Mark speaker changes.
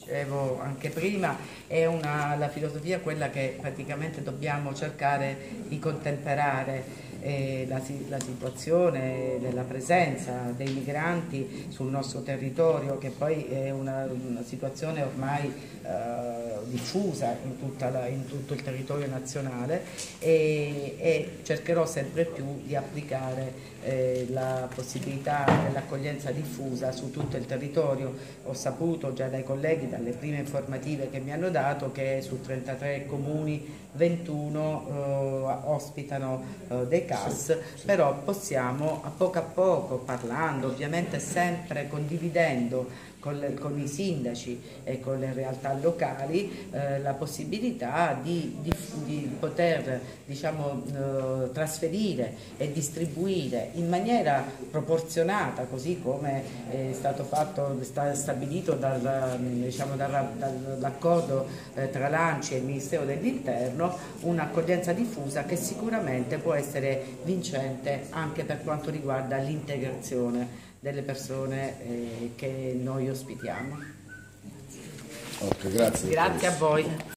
Speaker 1: dicevo anche prima, è una, la filosofia quella che praticamente dobbiamo cercare di contemperare eh, la, la, situazione della presenza dei migranti sul nostro territorio, che poi è una, una situazione ormai eh, diffusa in, la, in, tutto il territorio nazionale e, e cercherò sempre più di applicare eh, la possibilità dell'accoglienza diffusa su tutto il territorio. Ho saputo già dai colleghi, dalle prime informative che mi hanno dato, che su 33 comuni 21 eh, ospitano eh, dei CAS, però possiamo a poco a poco, parlando, ovviamente sempre condividendo con, le, con, i sindaci e con le realtà locali eh, la possibilità di, di, di poter diciamo, eh, trasferire e distribuire in maniera proporzionata, così come è stato fatto, sta, stabilito dal, diciamo, dall'accordo eh, tra l'ANCI e il Ministero dell'Interno, un'accoglienza diffusa che sicuramente può essere vincente anche per quanto riguarda l'integrazione delle persone eh, che noi ospitiamo.
Speaker 2: Okay, grazie.
Speaker 1: Grazie a voi.